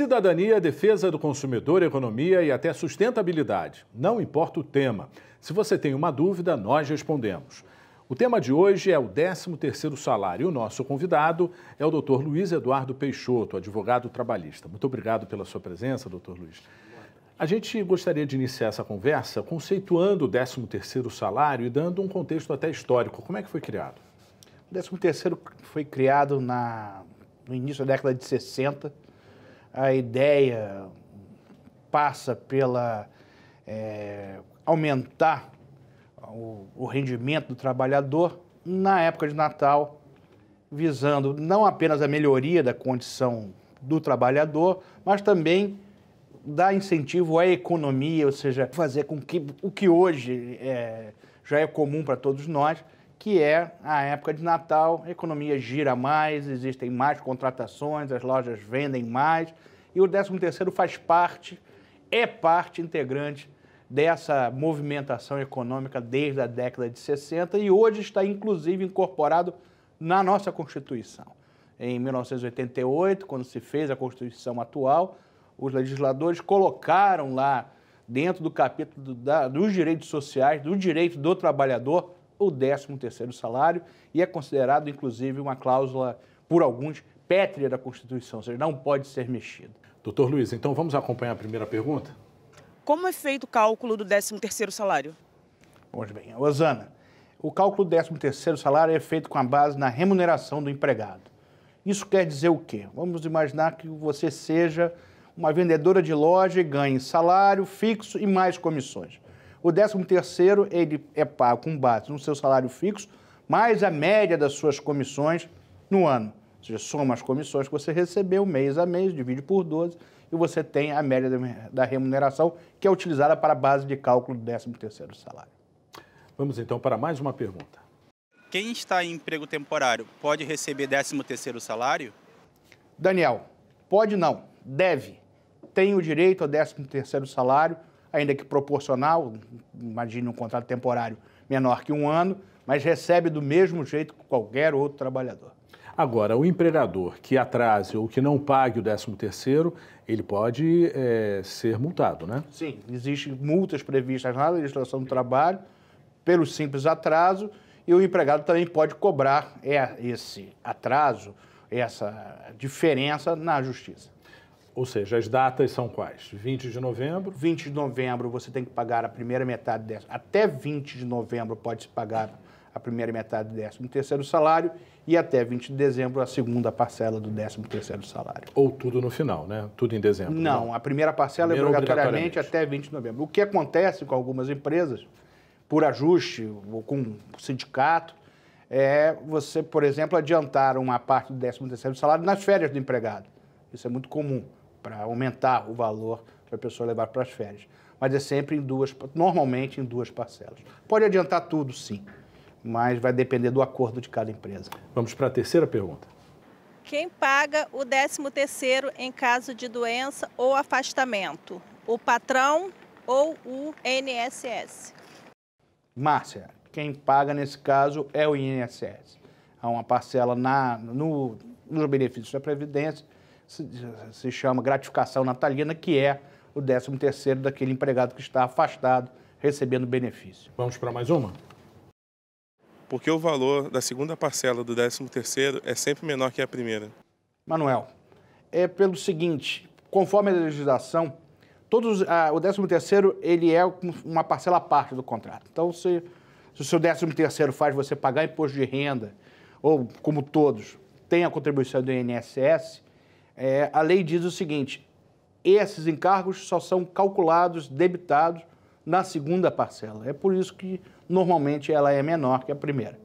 Cidadania, defesa do consumidor, economia e até sustentabilidade. Não importa o tema. Se você tem uma dúvida, nós respondemos. O tema de hoje é o 13º salário. O nosso convidado é o Dr. Luiz Eduardo Peixoto, advogado trabalhista. Muito obrigado pela sua presença, doutor Luiz. A gente gostaria de iniciar essa conversa conceituando o 13º salário e dando um contexto até histórico. Como é que foi criado? O 13º foi criado na, no início da década de 60 a ideia passa pela é, aumentar o, o rendimento do trabalhador na época de Natal, visando não apenas a melhoria da condição do trabalhador, mas também dar incentivo à economia, ou seja, fazer com que o que hoje é, já é comum para todos nós, que é a época de Natal, a economia gira mais, existem mais contratações, as lojas vendem mais, e o 13º faz parte, é parte integrante dessa movimentação econômica desde a década de 60 e hoje está inclusive incorporado na nossa Constituição. Em 1988, quando se fez a Constituição atual, os legisladores colocaram lá, dentro do capítulo da, dos direitos sociais, do direito do trabalhador, o 13º salário e é considerado, inclusive, uma cláusula, por alguns, pétrea da Constituição, ou seja, não pode ser mexida. Doutor Luiz, então vamos acompanhar a primeira pergunta? Como é feito o cálculo do 13º salário? Pois bem, Osana, o cálculo do 13º salário é feito com a base na remuneração do empregado. Isso quer dizer o quê? Vamos imaginar que você seja uma vendedora de loja e ganhe salário fixo e mais comissões. O 13 terceiro ele é pago com base no seu salário fixo, mais a média das suas comissões no ano. Ou seja, soma as comissões que você recebeu mês a mês, divide por 12 e você tem a média da remuneração que é utilizada para a base de cálculo do 13 terceiro salário. Vamos então para mais uma pergunta. Quem está em emprego temporário pode receber 13 terceiro salário? Daniel, pode não, deve. Tem o direito ao 13 terceiro salário ainda que proporcional, imagine um contrato temporário menor que um ano, mas recebe do mesmo jeito que qualquer outro trabalhador. Agora, o empregador que atrase ou que não pague o 13 terceiro, ele pode é, ser multado, né? Sim, existem multas previstas na legislação do trabalho pelo simples atraso e o empregado também pode cobrar esse atraso, essa diferença na justiça. Ou seja, as datas são quais? 20 de novembro? 20 de novembro você tem que pagar a primeira metade dessa. Até 20 de novembro pode-se pagar a primeira metade do 13 terceiro salário e até 20 de dezembro a segunda parcela do 13 terceiro salário. Ou tudo no final, né? Tudo em dezembro. Não, não. a primeira parcela é primeiro é obrigatoriamente, obrigatoriamente até 20 de novembro. O que acontece com algumas empresas, por ajuste ou com sindicato, é você, por exemplo, adiantar uma parte do 13 terceiro salário nas férias do empregado. Isso é muito comum para aumentar o valor para a pessoa levar para as férias. Mas é sempre em duas, normalmente em duas parcelas. Pode adiantar tudo, sim, mas vai depender do acordo de cada empresa. Vamos para a terceira pergunta. Quem paga o 13 terceiro em caso de doença ou afastamento? O patrão ou o INSS? Márcia, quem paga nesse caso é o INSS. Há uma parcela na, no, nos benefícios da Previdência se, se chama gratificação natalina, que é o 13 terceiro daquele empregado que está afastado, recebendo benefício. Vamos para mais uma? Porque o valor da segunda parcela do 13 terceiro é sempre menor que a primeira. Manuel, é pelo seguinte, conforme a legislação, todos, ah, o 13 terceiro ele é uma parcela à parte do contrato. Então, se, se o seu 13 terceiro faz você pagar imposto de renda, ou como todos, tem a contribuição do INSS, é, a lei diz o seguinte: esses encargos só são calculados, debitados na segunda parcela. É por isso que normalmente ela é menor que a primeira.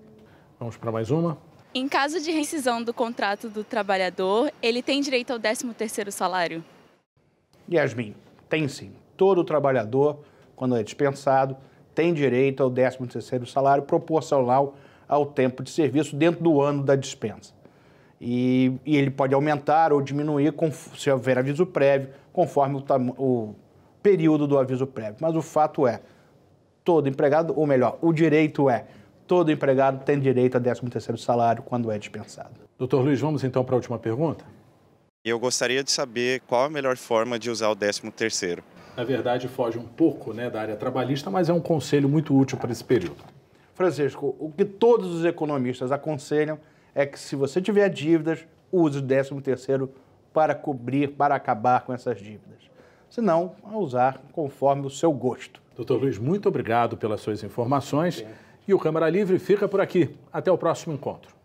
Vamos para mais uma. Em caso de rescisão do contrato do trabalhador, ele tem direito ao 13º salário? Yasmin, tem sim. Todo trabalhador, quando é dispensado, tem direito ao 13º salário proporcional ao tempo de serviço dentro do ano da dispensa. E, e ele pode aumentar ou diminuir com, se houver aviso prévio, conforme o, o período do aviso prévio. Mas o fato é, todo empregado, ou melhor, o direito é, todo empregado tem direito a 13º salário quando é dispensado. Doutor Luiz, vamos então para a última pergunta? Eu gostaria de saber qual a melhor forma de usar o 13º. Na verdade, foge um pouco né, da área trabalhista, mas é um conselho muito útil para esse período. Francisco, o que todos os economistas aconselham é que se você tiver dívidas, use o 13º para cobrir, para acabar com essas dívidas. Se não, a usar conforme o seu gosto. Doutor Luiz, muito obrigado pelas suas informações. E o Câmara Livre fica por aqui. Até o próximo encontro.